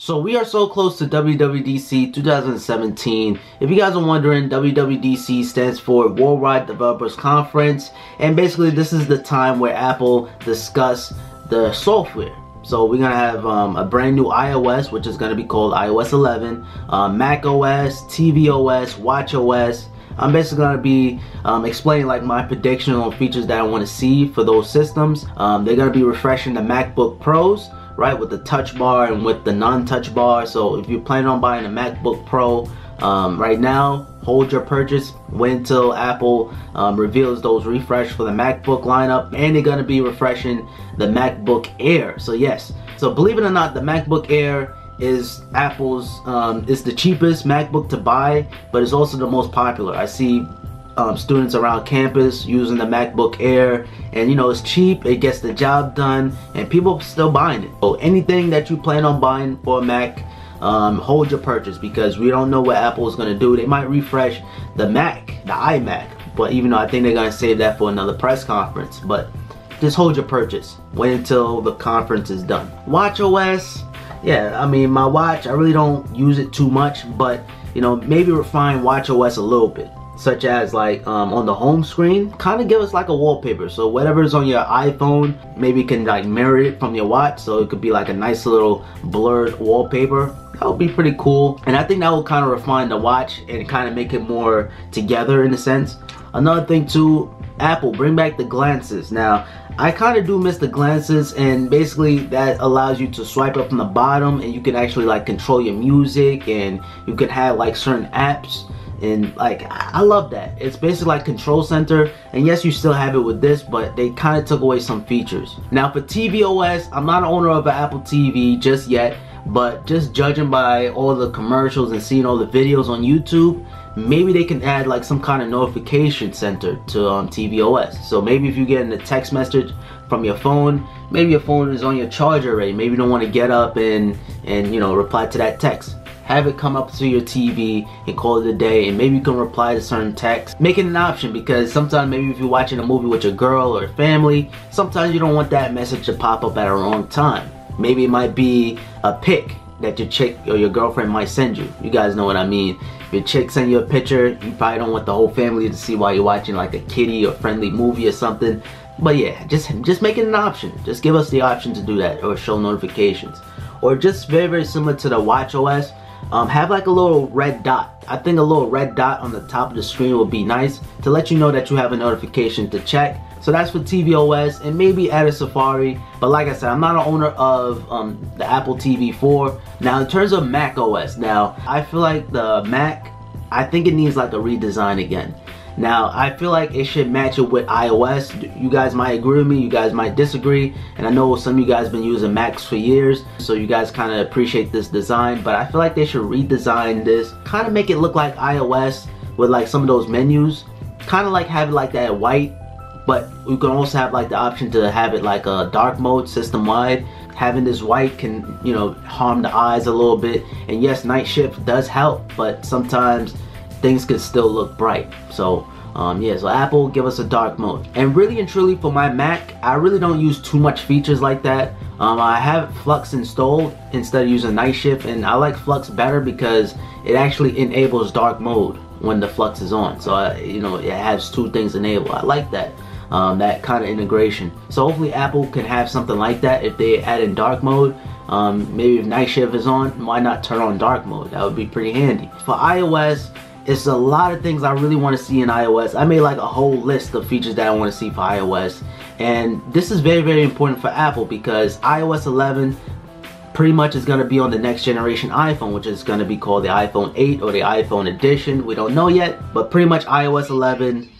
So we are so close to WWDC 2017. If you guys are wondering, WWDC stands for Worldwide Developers Conference. And basically this is the time where Apple discuss the software. So we're gonna have um, a brand new iOS, which is gonna be called iOS 11, uh, Mac OS, TV OS, Watch OS. I'm basically gonna be um, explaining like my prediction on features that I want to see for those systems. Um, they're gonna be refreshing the MacBook Pros right with the touch bar and with the non-touch bar. So if you're planning on buying a MacBook Pro um, right now hold your purchase. Wait until Apple um, reveals those refresh for the MacBook lineup and they're gonna be refreshing the MacBook Air. So yes. So believe it or not the MacBook Air is Apple's um, is the cheapest MacBook to buy but it's also the most popular. I see um, students around campus using the MacBook Air and you know it's cheap it gets the job done and people still buying it. So anything that you plan on buying for a Mac um, hold your purchase because we don't know what Apple is to do. They might refresh the Mac the iMac but even though I think they're to save that for another press conference. But just hold your purchase. Wait until the conference is done. Watch OS yeah I mean my watch I really don't use it too much but you know maybe refine watch OS a little bit such as like um, on the home screen kind of give us like a wallpaper. So whatever is on your iPhone maybe can like mirror it from your watch so it could be like a nice little blurred wallpaper. That would be pretty cool. And I think that will kind of refine the watch and kind of make it more together in a sense. Another thing too Apple bring back the glances. Now I kind of do miss the glances and basically that allows you to swipe up from the bottom and you can actually like control your music and you can have like certain apps and like I love that. It's basically like control center. And yes you still have it with this but they kind of took away some features. Now for tvOS I'm not an owner of an Apple TV just yet but just judging by all the commercials and seeing all the videos on YouTube maybe they can add like some kind of notification center to um, tvOS so maybe if you get a text message from your phone maybe your phone is on your charger already. Maybe you don't want to get up and and you know reply to that text have it come up to your TV and call it a day and maybe you can reply to certain texts. Make it an option because sometimes maybe if you're watching a movie with your girl or family, sometimes you don't want that message to pop up at a wrong time. Maybe it might be a pic that your chick or your girlfriend might send you. You guys know what I mean. If your chick send you a picture, you probably don't want the whole family to see while you're watching like a kitty or friendly movie or something. But yeah, just just make it an option. Just give us the option to do that or show notifications. Or just very, very similar to the Watch OS um, have like a little red dot. I think a little red dot on the top of the screen would be nice to let you know that you have a notification to check. So that's for tvOS and maybe add a Safari. But like I said, I'm not an owner of um, the Apple TV 4. Now in terms of Mac OS, now I feel like the Mac, I think it needs like a redesign again. Now, I feel like it should match it with iOS. You guys might agree with me, you guys might disagree, and I know some of you guys have been using Macs for years, so you guys kind of appreciate this design, but I feel like they should redesign this, kind of make it look like iOS with like some of those menus, kind of like have it like that white, but you can also have like the option to have it like a dark mode system wide having this white can you know harm the eyes a little bit and yes night shift does help but sometimes things could still look bright. So um, yeah, so Apple give us a dark mode. And really and truly for my Mac, I really don't use too much features like that. Um, I have Flux installed instead of using Night Shift and I like Flux better because it actually enables dark mode when the Flux is on. So, I, you know, it has two things enabled. I like that. Um, that kind of integration. So hopefully Apple can have something like that if they add in dark mode. Um, maybe if night shift is on, why not turn on dark mode? That would be pretty handy. For iOS, it's a lot of things I really want to see in iOS. I made like a whole list of features that I want to see for iOS. And this is very, very important for Apple because iOS 11 pretty much is going to be on the next generation iPhone, which is going to be called the iPhone 8 or the iPhone Edition. We don't know yet, but pretty much iOS 11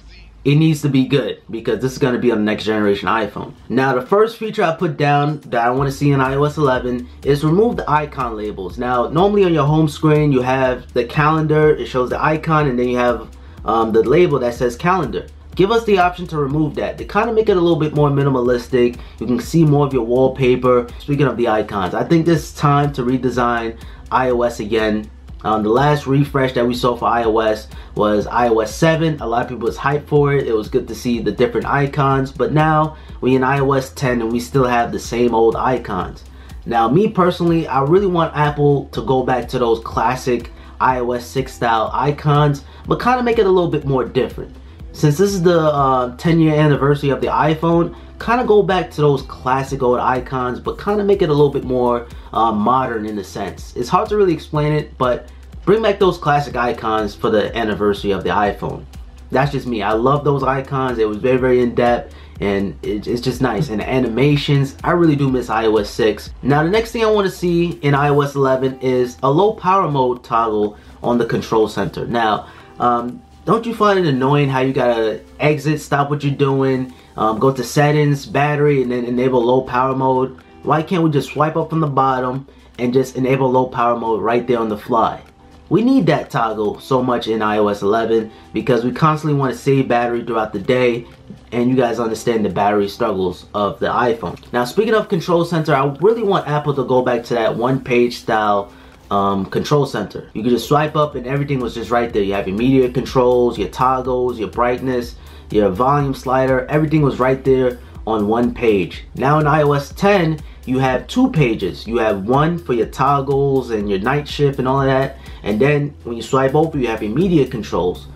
it needs to be good because this is going to be on the next generation iPhone. Now the first feature I put down that I want to see in iOS 11 is remove the icon labels. Now normally on your home screen you have the calendar, it shows the icon and then you have um, the label that says calendar. Give us the option to remove that to kind of make it a little bit more minimalistic. You can see more of your wallpaper. Speaking of the icons, I think this time to redesign iOS again um, the last refresh that we saw for iOS was iOS 7. A lot of people was hyped for it. It was good to see the different icons. But now we in iOS 10 and we still have the same old icons. Now, me personally, I really want Apple to go back to those classic iOS 6 style icons, but kind of make it a little bit more different. Since this is the uh, 10 year anniversary of the iPhone, kind of go back to those classic old icons, but kind of make it a little bit more uh, modern in a sense. It's hard to really explain it, but bring back those classic icons for the anniversary of the iPhone. That's just me. I love those icons. It was very, very in-depth and it's just nice. And animations, I really do miss iOS 6. Now, the next thing I want to see in iOS 11 is a low power mode toggle on the control center. Now, um, don't you find it annoying how you gotta exit, stop what you're doing, um, go to settings, battery, and then enable low power mode? Why can't we just swipe up from the bottom and just enable low power mode right there on the fly? We need that toggle so much in iOS 11 because we constantly want to save battery throughout the day and you guys understand the battery struggles of the iPhone. Now speaking of control center, I really want Apple to go back to that one page style um, control center. You could just swipe up and everything was just right there. You have your media controls, your toggles, your brightness, your volume slider, everything was right there on one page. Now in iOS 10, you have two pages. You have one for your toggles and your night shift and all of that. And then when you swipe over, you have your media controls.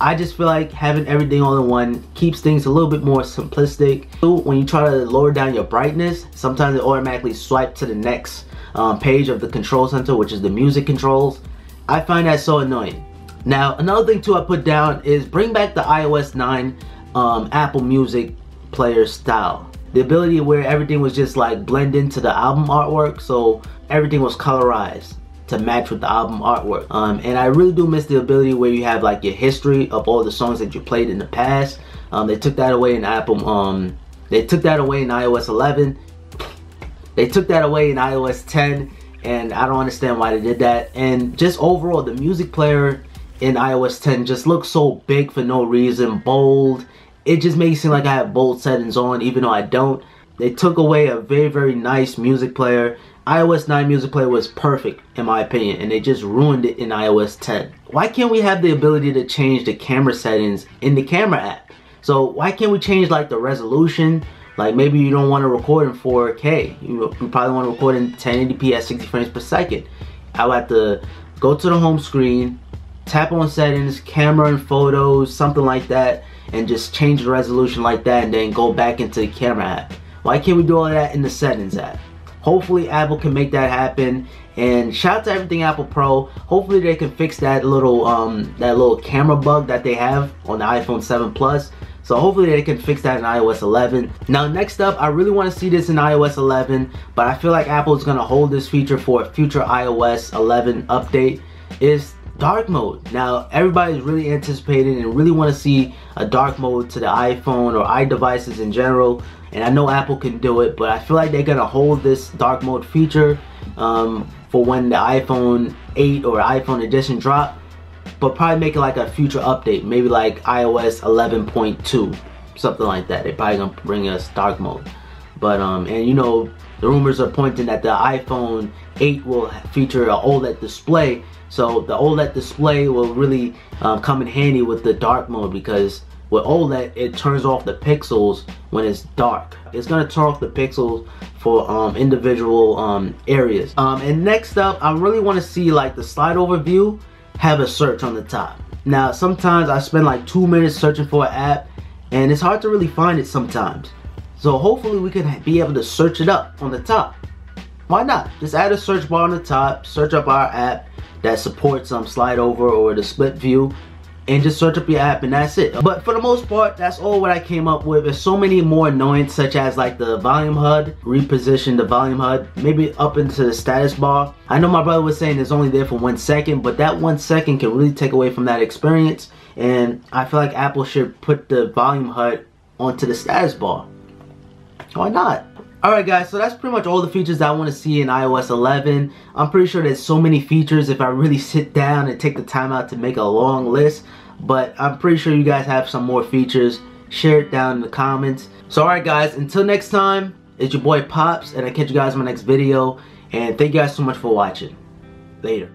I just feel like having everything all in one keeps things a little bit more simplistic. When you try to lower down your brightness, sometimes it automatically swipes to the next um, page of the control center, which is the music controls. I find that so annoying. Now, another thing too I put down is bring back the iOS 9 um, Apple Music player style. The ability where everything was just like blend into the album artwork, so everything was colorized to match with the album artwork. Um, and I really do miss the ability where you have like your history of all the songs that you played in the past. Um, they took that away in Apple. Um, they took that away in iOS 11 they took that away in iOS 10 and I don't understand why they did that. And just overall, the music player in iOS 10 just looks so big for no reason, bold. It just makes it seem like I have bold settings on even though I don't. They took away a very, very nice music player. iOS 9 music player was perfect in my opinion and they just ruined it in iOS 10. Why can't we have the ability to change the camera settings in the camera app? So why can't we change like the resolution, like maybe you don't want to record in 4K. You, you probably want to record in 1080p at 60 frames per second. I would have to go to the home screen, tap on settings, camera and photos, something like that, and just change the resolution like that and then go back into the camera app. Why can't we do all that in the settings app? Hopefully Apple can make that happen. And shout out to EverythingApplePro. Hopefully they can fix that little um, that little camera bug that they have on the iPhone 7 Plus. So hopefully they can fix that in iOS 11. Now next up, I really want to see this in iOS 11, but I feel like Apple is going to hold this feature for a future iOS 11 update, is dark mode. Now everybody's really anticipating and really want to see a dark mode to the iPhone or iDevices in general. And I know Apple can do it, but I feel like they're going to hold this dark mode feature um, for when the iPhone 8 or iPhone edition drop but probably make it like a future update, maybe like iOS 11.2, something like that. They're probably gonna bring us dark mode. But um, and you know, the rumors are pointing that the iPhone 8 will feature an OLED display. So the OLED display will really um, come in handy with the dark mode because with OLED, it turns off the pixels when it's dark. It's gonna turn off the pixels for um, individual um, areas. Um, and next up, I really wanna see like the slide overview have a search on the top. Now, sometimes I spend like two minutes searching for an app and it's hard to really find it sometimes. So hopefully we can be able to search it up on the top. Why not? Just add a search bar on the top, search up our app that supports some um, slide over or the split view and just search up your app and that's it. But for the most part, that's all what I came up with. There's so many more annoyances such as like the volume HUD, reposition the volume HUD, maybe up into the status bar. I know my brother was saying it's only there for one second, but that one second can really take away from that experience. And I feel like Apple should put the volume HUD onto the status bar. Why not? Alright guys, so that's pretty much all the features I want to see in iOS 11. I'm pretty sure there's so many features if I really sit down and take the time out to make a long list. But I'm pretty sure you guys have some more features. Share it down in the comments. So alright guys, until next time, it's your boy Pops and I catch you guys in my next video. And thank you guys so much for watching. Later.